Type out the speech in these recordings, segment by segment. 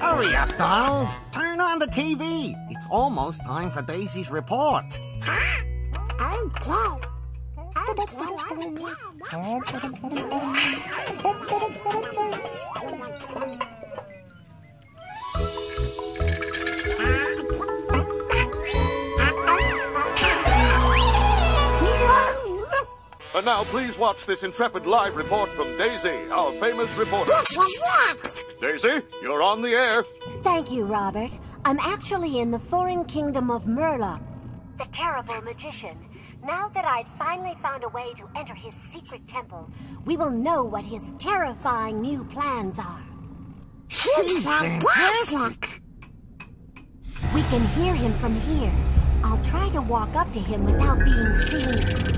Hurry up, Donald. Turn on the TV. It's almost time for Daisy's report. Okay. And now please watch this intrepid live report from Daisy, our famous reporter. This was it. Daisy, you're on the air. Thank you, Robert. I'm actually in the foreign kingdom of Merlock, the terrible magician. Now that I've finally found a way to enter his secret temple, we will know what his terrifying new plans are. It's fantastic. We can hear him from here. I'll try to walk up to him without being seen.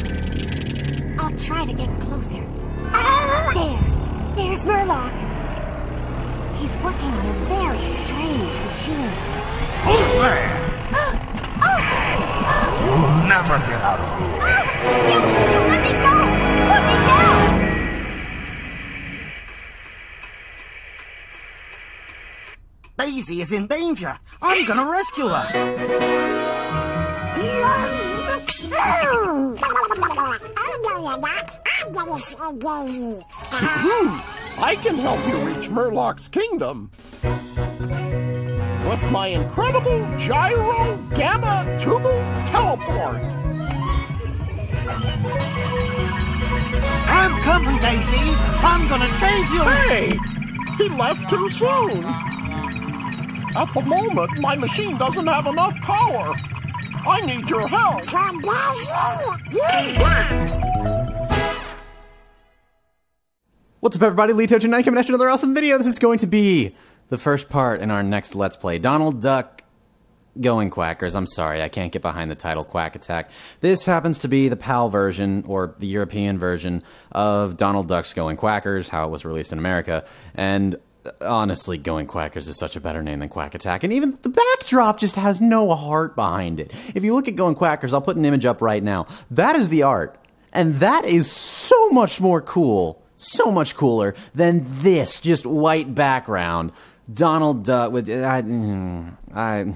I'll try to get closer. There! There's Merlock! He's working on a very strange machine. Who's there? You'll never get out of here. Let me go! Let me go! Daisy is in danger. I'm gonna rescue her. No, you're not. I'm gonna say Daisy. I can help you reach Merlock's kingdom. With my incredible gyro gamma tubal teleport. I'm coming, Daisy. I'm gonna save you. Hey! He left too soon. At the moment, my machine doesn't have enough power. I need your help. For Daisy, you got. What's up, everybody? Lito tonight coming at you another awesome video. This is going to be the first part in our next Let's Play. Donald Duck Going Quackers. I'm sorry, I can't get behind the title Quack Attack. This happens to be the PAL version, or the European version, of Donald Duck's Going Quackers, how it was released in America. And uh, honestly, Going Quackers is such a better name than Quack Attack. And even the backdrop just has no heart behind it. If you look at Going Quackers, I'll put an image up right now. That is the art. And that is so much more cool so much cooler than this just white background. Donald Duck with I, I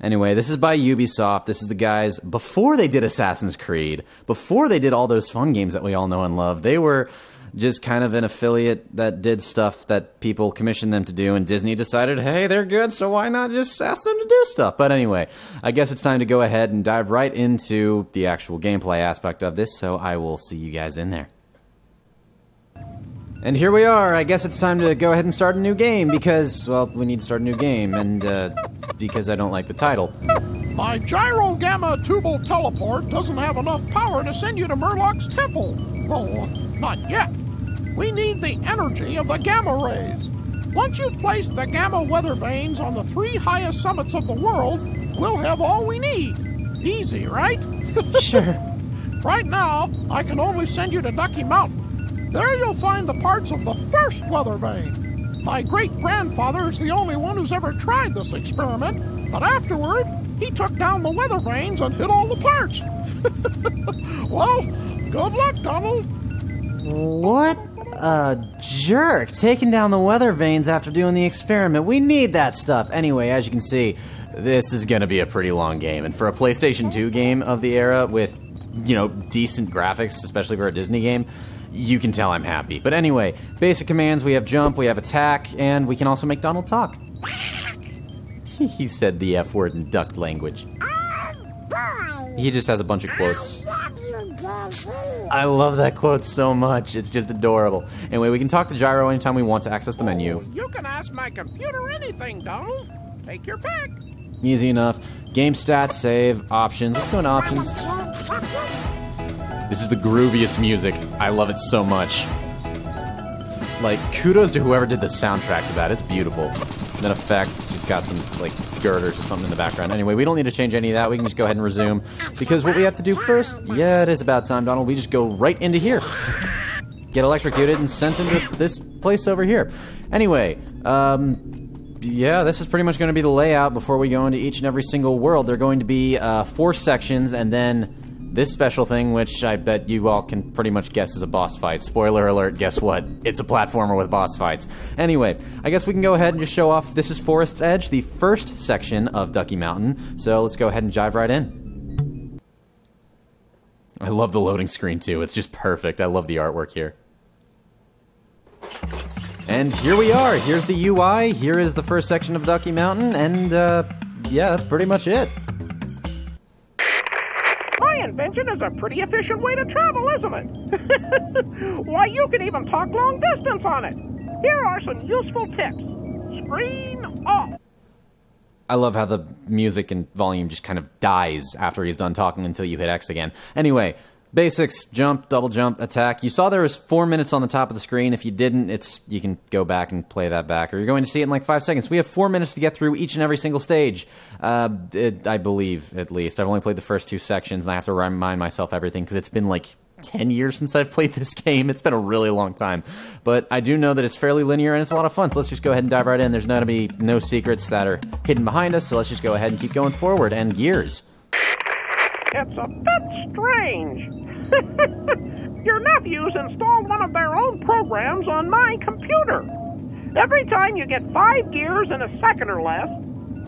Anyway, this is by Ubisoft. This is the guys before they did Assassin's Creed, before they did all those fun games that we all know and love. They were just kind of an affiliate that did stuff that people commissioned them to do, and Disney decided, hey, they're good, so why not just ask them to do stuff? But anyway, I guess it's time to go ahead and dive right into the actual gameplay aspect of this, so I will see you guys in there. And here we are. I guess it's time to go ahead and start a new game because, well, we need to start a new game, and uh, because I don't like the title. My gyro gamma tubal teleport doesn't have enough power to send you to Merlock's temple. Well, not yet. We need the energy of the gamma rays. Once you've placed the gamma weather vanes on the three highest summits of the world, we'll have all we need. Easy, right? Sure. Right now, I can only send you to Duckie Mountain. There you'll find the parts of the first weather vane. My great grandfather is the only one who's ever tried this experiment, but afterward, he took down the weather vanes and hid all the parts. well, good luck, Donald. What a jerk! Taking down the weather vanes after doing the experiment. We need that stuff. Anyway, as you can see, this is going to be a pretty long game. And for a PlayStation 2 game of the era with, you know, decent graphics, especially for a Disney game, you can tell I'm happy. But anyway, basic commands we have jump, we have attack, and we can also make Donald talk. he said the F word in duck language. Boy, He just has a bunch of quotes. love you, I love that quote so much. It's just adorable. Anyway, we can talk to Gyro anytime we want to access the menu. Oh, you can ask my computer anything, Donald. Take your pick. Easy enough. Game stats, save, options. Let's go into options. This is the grooviest music. I love it so much. Like, kudos to whoever did the soundtrack to that. It's beautiful. And then effects, it's just got some, like, girders or something in the background. Anyway, we don't need to change any of that. We can just go ahead and resume. Because what we have to do first, yeah, it is about time, Donald. We just go right into here. Get electrocuted and sent into this place over here. Anyway, um, yeah, this is pretty much going to be the layout before we go into each and every single world. They're going to be uh, four sections, and then this special thing, which I bet you all can pretty much guess is a boss fight. Spoiler alert, guess what? It's a platformer with boss fights. Anyway, I guess we can go ahead and just show off this is Forest's Edge, the first section of Duckie Mountain. So let's go ahead and jive right in. I love the loading screen too. It's just perfect. I love the artwork here. And here we are. Here's the UI. Here is the first section of Duckie Mountain, and uh, yeah, that's pretty much it. My invention is a pretty efficient way to travel, isn't it? Why, you can even talk long distance on it. Here are some useful tips. Screen off. I love how the music and volume just kind of dies after he's done talking until you hit X again. Anyway, basics: jump, double jump, attack. You saw there was four minutes on the top of the screen. If you didn't, it's you can go back and play that back, or you're going to see it in like five seconds. We have four minutes to get through each and every single stage. Uh, it, I believe, at least. I've only played the first two sections, and I have to remind myself everything because it's been like 10 years since I've played this game. It's been a really long time. But I do know that it's fairly linear and it's a lot of fun. So let's just go ahead and dive right in. There's going to be no secrets that are hidden behind us. So let's just go ahead and keep going forward. And years. It's a bit strange. Your nephews installed one of their own programs on my computer. Every time you get five gears in a second or less,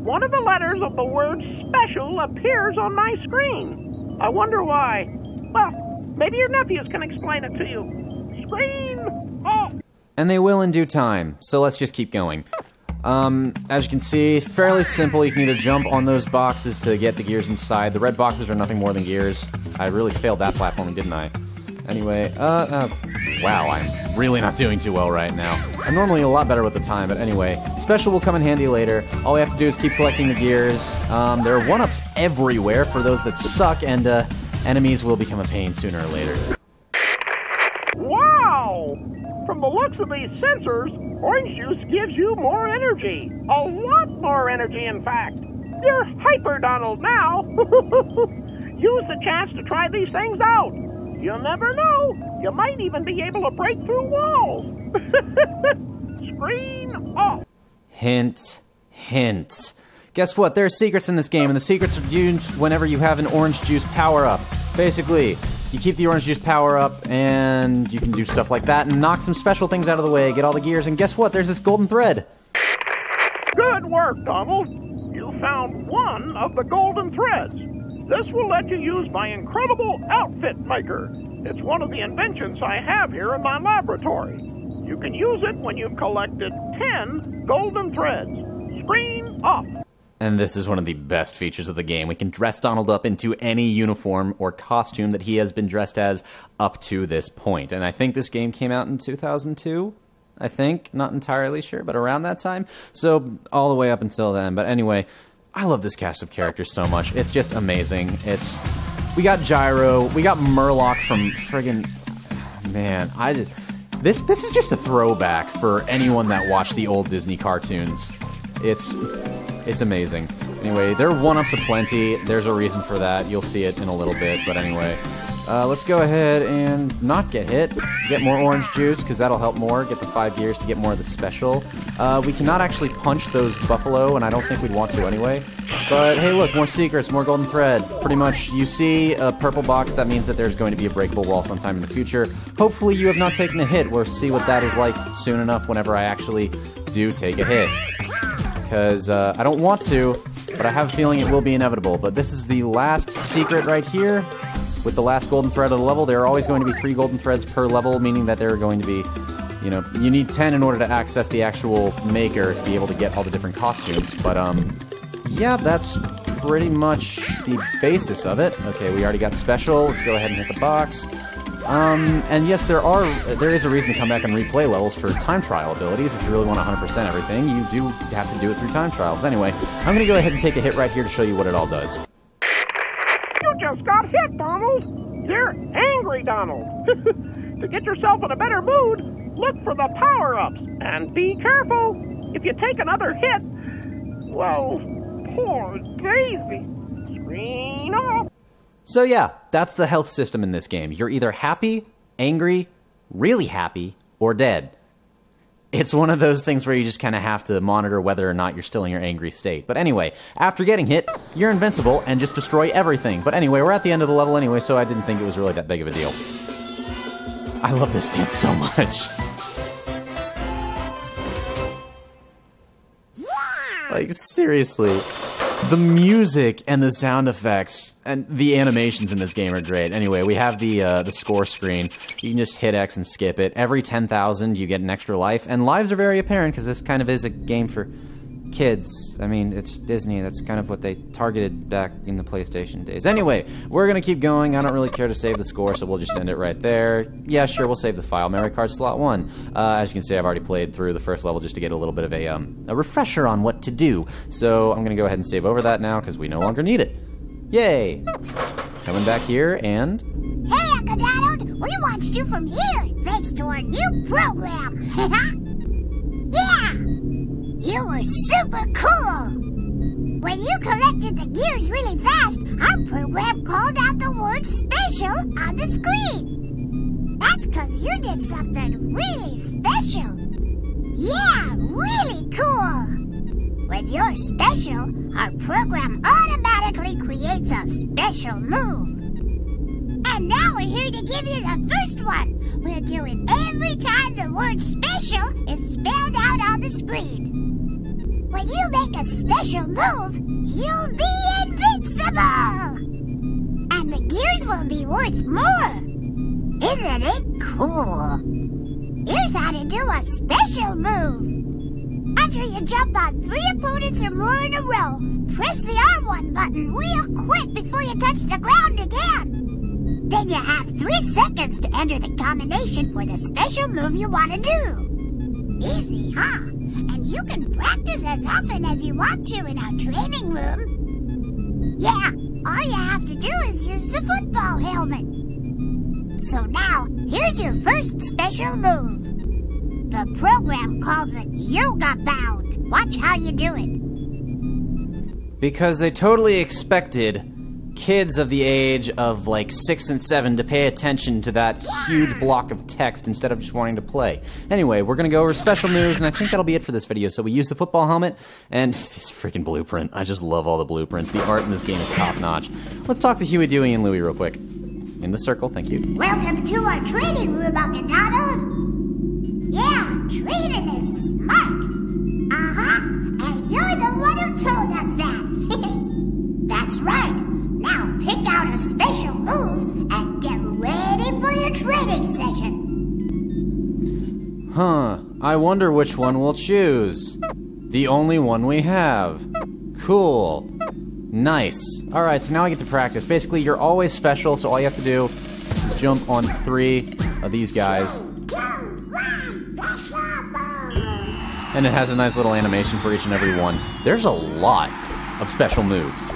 one of the letters of the word special appears on my screen. I wonder why. Well, maybe your nephews can explain it to you. Screen off. And they will in due time. So let's just keep going. Um, as you can see, fairly simple. You can either jump on those boxes to get the gears inside. The red boxes are nothing more than gears. I really failed that platforming, didn't I? Anyway, uh, uh, wow, I'm really not doing too well right now. I'm normally a lot better with the time, but anyway, special will come in handy later. All we have to do is keep collecting the gears. Um, there are one-ups everywhere for those that suck, and, uh, enemies will become a pain sooner or later. Wow! From the looks of these sensors, orange juice gives you more energy. A lot more energy, in fact. You're hyper Donald now. Use the chance to try these things out. You never know. You might even be able to break through walls. Screen off. Hint, hint. Guess what? There are secrets in this game, and the secrets are used whenever you have an orange juice power up. Basically, you keep the orange juice power up, and you can do stuff like that and knock some special things out of the way, get all the gears, and guess what? There's this golden thread. Good work, Donald. You found one of the golden threads. This will let you use my incredible outfit maker. It's one of the inventions I have here in my laboratory. You can use it when you've collected 10 golden threads. Screen off. And this is one of the best features of the game. We can dress Donald up into any uniform or costume that he has been dressed as up to this point. And I think this game came out in 2002. I think, not entirely sure, but around that time. So all the way up until then. But anyway, I love this cast of characters so much. It's just amazing. It's we got Gyro, we got Merlock from friggin' man. I just this this is just a throwback for anyone that watched the old Disney cartoons. It's it's amazing. Anyway, there are one-ups of aplenty. There's a reason for that. You'll see it in a little bit. But anyway, uh, let's go ahead and not get hit. Get more orange juice, because that'll help more. Get the five gears to get more of the special. Uh, we cannot actually punch those buffalo, and I don't think we'd want to anyway. But hey, look, more secrets, more golden thread. Pretty much, you see a purple box, that means that there's going to be a breakable wall sometime in the future. Hopefully you have not taken a hit. We'll see what that is like soon enough whenever I actually do take a hit because uh, I don't want to, but I have a feeling it will be inevitable. But this is the last secret right here with the last golden thread of the level. There are always going to be three golden threads per level, meaning that there are going to be, you know, you need 10 in order to access the actual maker to be able to get all the different costumes. But, um, yeah, that's pretty much the basis of it. Okay, we already got special. Let's go ahead and hit the box. Um, and yes, there are there is a reason to come back and replay levels for time trial abilities. If you really want 100% everything, you do have to do it through time trials. Anyway, I'm going to go ahead and take a hit right here to show you what it all does. You just got hit, Donald. You're angry, Donald. to get yourself in a better mood, look for the power-ups and be careful. If you take another hit, well, poor Daisy. Screen off. So yeah, that's the health system in this game. You're either happy, angry, really happy, or dead. it's one of those things where you just kind of have to monitor whether or not you're still in your angry state. But anyway, after getting hit, you're invincible and just destroy everything. But anyway, we're at the end of the level anyway, so I didn't think it was really that big of a deal. I love this dance so much. Like, seriously. The music and the sound effects and the animations in this game are great. Anyway, we have the uh, the score screen. You can just hit X and skip it. Every 10,000, you get an extra life. And lives are very apparent because this kind of is a game for kids. I mean, it's Disney. That's kind of what they targeted back in the PlayStation days. Anyway, we're going to keep going. I don't really care to save the score, so we'll just end it right there. Yeah, sure, we'll save the file. Memory card slot 1. Uh, as you can see, I've already played through the first level just to get a little bit of a, um, a refresher on what to do. So I'm going to go ahead and save over that now because we no longer need it. Yay! Coming back here and... Hey, Uncle Donald, we watched you from here thanks to our new program. you were super cool. When you collected the gears really fast, our program called out the word special on the screen. That's because you did something really special. Yeah, really cool. When you're special, our program automatically creates a special move. And now we're here to give you the first one. We'll do it every time the word special is spelled out on the screen. When you make a special move, you'll be invincible! And the gears will be worth more. Isn't it cool? Here's how to do a special move. After you jump on three opponents or more in a row, press the R1 button real quick before you touch the ground again. Then you have three seconds to enter the combination for the special move you want to do. Easy, huh? You can practice as often as you want to in our training room. Yeah, all you have to do is use the football helmet. So now, here's your first special move. The program calls it Yoga Bound. Watch how you do it. because they totally expected kids of the age of like six and seven to pay attention to that huge block of text instead of just wanting to play. Anyway, we're gonna go over special moves, and I think that'll be it for this video. So we use the football helmet and this freaking blueprint. I just love all the blueprints. The art in this game is top notch. Let's talk to Huey, Dewey, and Louie real quick. In the circle, thank you. Welcome to our training room, Donald. Yeah, training is smart. Uh-huh. And special move and get ready for your training session. Huh. I wonder which one we'll choose. The only one we have. Cool. Nice. Alright, so now I get to practice. Basically, you're always special, so all you have to do is jump on three of these guys. And it has a nice little animation for each and every one. There's a lot of special moves.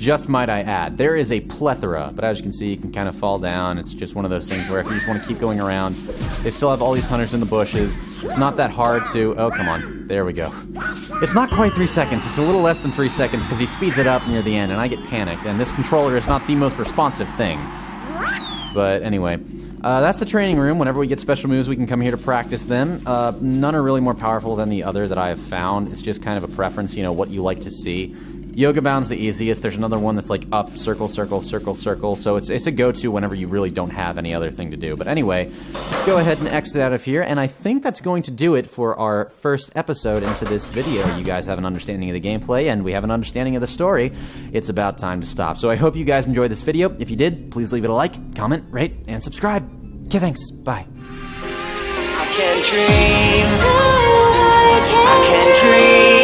Just might I add, there is a plethora, but as you can see, you can kind of fall down. It's just one of those things where if you just want to keep going around, they still have all these hunters in the bushes. It's not that hard to. Oh, come on. There we go. It's not quite three seconds. It's a little less than three seconds because he speeds it up near the end, and I get panicked. And this controller is not the most responsive thing. But anyway, uh, that's the training room. Whenever we get special moves, we can come here to practice them. Uh, none are really more powerful than the other that I have found. It's just kind of a preference, you know, what you like to see. Yoga Bound's the easiest. There's another one that's like up, circle, circle, circle, circle. So it's, it's a go-to whenever you really don't have any other thing to do. But anyway, let's go ahead and exit out of here. And I think that's going to do it for our first episode into this video. You guys have an understanding of the gameplay, and we have an understanding of the story. It's about time to stop. So I hope you guys enjoyed this video. If you did, please leave it a like, comment, rate, and subscribe. Okay, thanks. Bye. I can dream. I can dream.